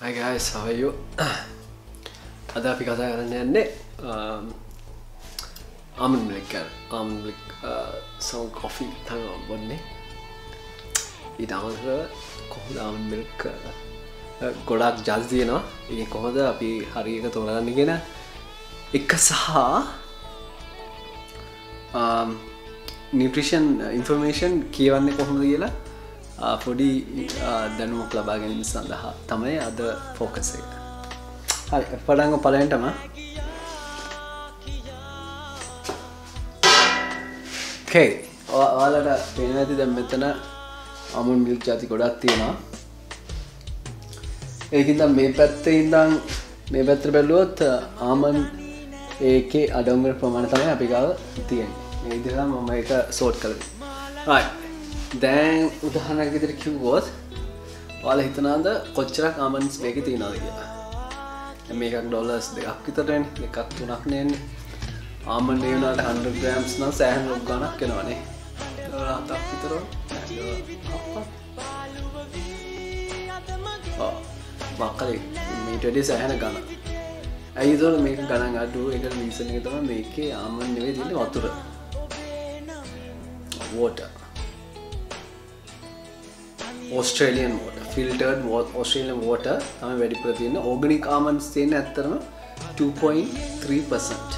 Hi guys, how are you? අද අපි කතා කරන්න යන්නේ um, ආමන් මිලික් ගැන. ආමන් මිලික් සවන් කොෆි තම බොන්නේ ඊට අමතර කොහොද ආමන් මිල්ක් uh, uh, ගොඩක් ජස් තියෙනවා. ඒ කොහොද අපි හරික තෝරගන්නගෙන එක සහ නිියට්‍රිෂන් ඉන්ෆර්මේෂන් කියවන්න කොහොමද කියලා. Uh, පොඩි uh, දැනුමක් ලබා ගැනීම සඳහා තමයි අද ෆෝකස එක. හරි පඩංග පලයන්ටම කේ ඔයාලට පෙන ඇති දැම් මෙතන අමුන් මිල් ජාති ගොඩක් තියෙනවා. ඒකින්ද මේ පැත්තේ ඉඳං මේ පැත්තර බැලුවොත් uh, ආමන් ඒකේ අඩංගර ප්‍රමාණ තමයි අපි ගාව තියෙන් ඉදිර මම එක සෝට් කළ දැන් උදහනක් ඉදිරි කිව්වෝත් ඔයාල හිතනාද කොච්චරක් ආමන්ස් මේක තියෙනද කියලා. මේකක් ඩොලස් දෙකක් විතරෙන් එකක් තුනක් නයෙන් ආමන් ඒවනට හන්ඩ ග්‍රම්ස් නම් සෑහන් ලොක් ගනක් කෙනවනේ තක් විතර මක්කලේ මීටඩි සෑහන ගන ඇයිතොල මේක ගණන් අඩුව එක මිසන තම මේකේ ආමන් නෙවේ තින්න වතුර. Water Australian water filtered Australian water තම වැඩිපුර තියෙන ඕගනික් ආමන්ස් තියෙන ඇත්තරම 2.3%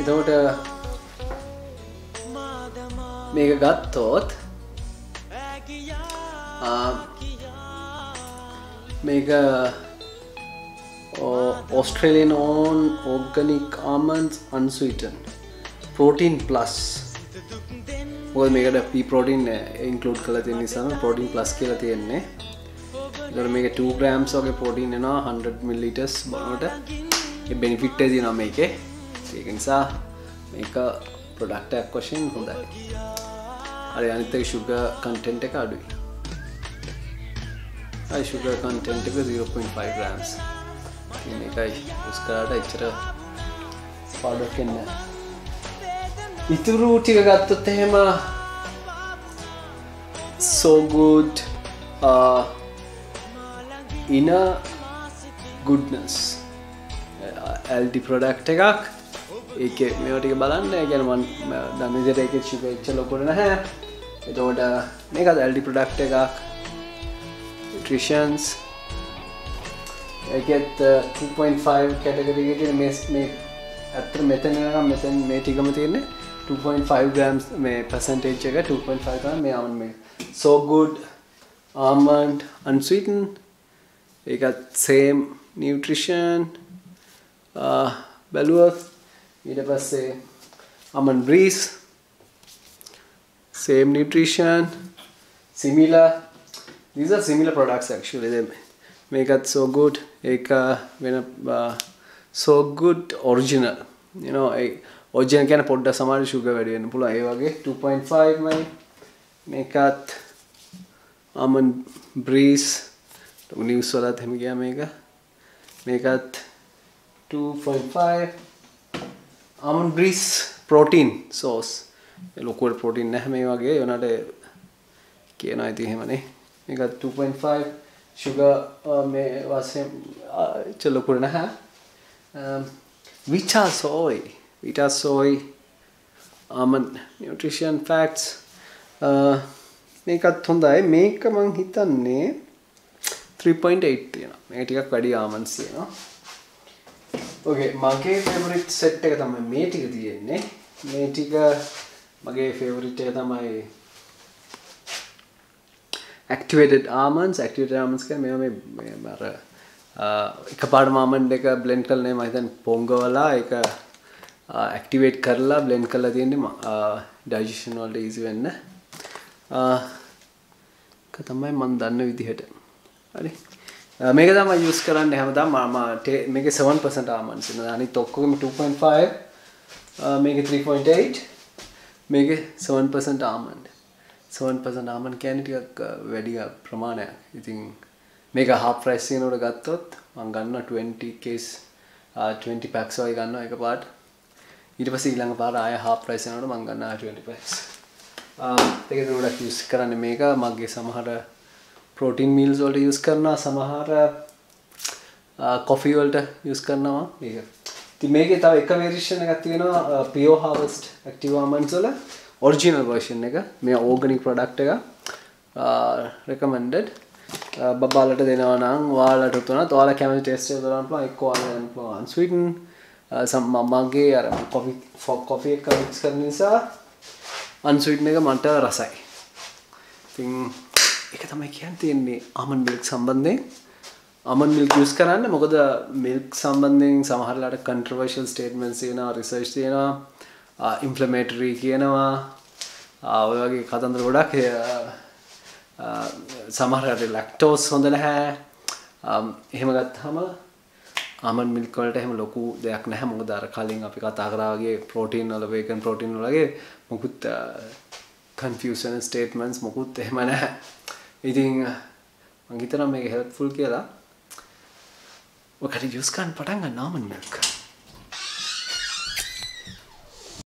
එතකොට මේක ගත්තෝත් මේක ඔස්ට්‍රේලියන් ඕන් ඕර්ගනික් ආමන්ස් අන්ස්විටන් පෝටීන් ප්ලස් ඔය මේකට පී පෝටින් ඉන්කලෝඩ් කල තිය නිසාම පෝටින් ප්ලස් කියල තියෙන්නේ. දර මේක 2 ග්‍රම්ස් වගේ පෝටින් එනවා 100 මිල්ලිටස් බනට බෙනිෆිට්ටේ ති නම එක ඒක නිසා මේක ප්‍රොඩක්ටක් වශයෙන් හොඳයි. අරි අනිතක ශුග කන්ටෙන්ට් එක අඩුයි. ශුග කන්ටෙන්ට් එක 0.5 ග්‍රම්ස් එකයි උස්කාට එච්චර පාඩක් එන්න ඉතුරු ටික ගත්තොත් එහෙම සෝගුඩ් ඉන ගුඩ්නස් ඇල්ඩි ප්‍රොඩක්් එකක්. ඒක මේටික බලන්න. ගැනවන් දමිජර එක චික එච්ච ලොකොට නැහැ. එතෝට මේකත් ඇල්ඩි ප්‍රොඩක්් එකක්. ට්‍රිෂන්ස් එකත් 2.5 කැටගරගට මෙස් මේ ඇත්‍ර මෙතන මෙතැන් මේ ටිකම තියන්නේ. 2.5 ග්‍රම්ස් මේ පසන්ටේජ් එක 2.5 මේ අවන් මේ සෝගුඩ් ආමන්ඩ් අන්ස්විටන් ඒකත් සේම් නිියවට්‍රිෂන් බැලුව ඊට පස්සේ අමන් බ්‍රීස් සේම් නිියට්‍රිෂන් සිමිල දීස සිමිල පොඩක්ස් ක්ෂල දෙම මේකත් සෝගුඩ් ඒක වෙන සෝගුඩ් ඔරිජිනල් you ඔජයන කැන පොඩ්ඩ සමාර ශුග වැඩියෙන පුළ ඒ වගේ 2.5මයි මේකත් අමන් බ්‍රීස් නිවස් වලත් හෙම ගිය මේක. මේකත් 2.5 අමන් බ්‍රීස් පෝටීන් සෝස් ලොකුවට පෝටීන් නැහ මේ වගේ. යොනට කියන අයිති හෙමනේ මේකත් 2.5 ශුග මේ වසය චල්ලොකුර නැහැ. විචා සෝයි විටා සෝයි ආමන් නිියට්‍රිෂන් ෆක්ස් මේකත් හොඳයි. මේක මං හිතන්නේ 3.8 තියෙන මේ ටිකක් වැඩි ආමන්ස් තියෙනවා. ඕකේ මගේ ෆේවරිට් සෙට් එක තමයි මේ ටික තියෙන්නේ. මේ ටික මගේ ෆේවරිට් එක තමයි ඇක්ටිවේටඩ් ආමන්ස් ඇක්ටිවේටඩ් ආමන්ස් කියන්නේ මේවා මේ මර uh, එක පාඩ මාමන්ඩ් එක බ්ලෙන්ඩ් කරන්නේ මම හිතන්නේ පොංගවලා ඒක Uh, ඇක්ටිවේට් කරලා බ්ලෙන්ඩ් කරලා තියෙන්නේ ඩයිජෙෂන් uh, වලට ඊසි වෙන්න. Uh, ඒක තමයි මම දන්න විදිහට. හරි. මේක තමයි යූස් කරන්නේ හැමදාම. මම මේකේ 7% ආමන්ඩ්ස් ඉන්න අනිත් ඔක්කොම 2.5 මේකේ 3.8 මේකේ 7% ආමන්ඩ් 7% ආමන්ඩ් කියන්නේ ටිකක් වැඩි ප්‍රමාණයක්. ඉතින් මේක හා ප්‍රයිස්සිනෝට ගත්තොත් මං ගන්න 20 කේස් 20 පැක්ස් වයි ගන්න එක පාට ඊට පස්සේ ඊළඟ පාර ආය හා ප්‍රයිස්සිනෝට මං ගන්න 20 පැක්ස් ඒක ගොඩක් යුස් කරන්න මේක. මගේ සමහර ප්‍රෝටීන් මීල්ස් වලට යුස් කරනවා සමහර කොෆී වලට යුස් කරනවා. ඒක. ති මේක තව එක වේරිෂණ එකක් තියෙනවා පියෝ හාවස්ට් ඇක්ටිව් ආමන්ඩ්ස් වල. ඔරිජිනල් වර්ෂන් එක. මේ ඕගනික් ප්‍රොඩක්ට් එක. රෙකමෙන්ඩඩ් බබාලට දෙනවා නම් වාලට තුන තවාල කැමති ටෙස්ට දරන්න පුළුවන් එක්ක ඔයාලා යන්න පුළුවන්. ස්වීටන් සම් මගේ අර කොෆි ෆොක් කොෆි එක මික්ස් කරන නිසා අන්ස්වීටන් එක මට රසයි. ඉතින් ඒක තමයි කියන්න තියෙන්නේ ආමන් මිල්ක් සම්බන්ධයෙන්. අමන් මිල්ක් යස් කරන්න මොකද මිල්ක් සම්බන්ධයෙන් සමහරලාට කන්ට්‍රවර්ශල් ස්ටේට්මන්ස් තියෙනවා රිසර්ච් තියෙනවා uh, ඉම්පලමේටරී කියනවා uh, ඔය වගේ කතන්දර ගොඩක් uh, සමහරට ලැක්ටෝස් හොඳ නැහැ. Um, එහෙම ගත්හම ආමන් මිල්ක් වලට එහෙම ලොකු දෙයක් නැහැ මොකද අර කලින් අපි කතා කරා වගේ ප්‍රෝටීන් වල වේගන් ප්‍රෝටීන් වලගේ මොකුත් කන්ෆියුෂන් ස්ටේට්මන්ට්ස් මොකුත් එහෙම නැහැ. ඉතින් මං හිතනවා මේක හෙල්ප්ෆුල් කියලා. ඔකට යූස් කරන්න පටන් ගන්න ආමන් මිල්ක්.